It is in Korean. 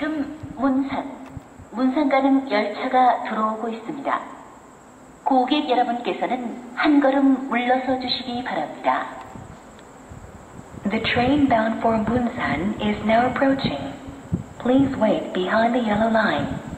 지금 문산, 문산 가는 열차가 들어오고 있습니다. 고객 여러분께서는 한 걸음 물러서 주시기 바랍니다. The train bound for Munsan is now approaching. Please wait behind the yellow line.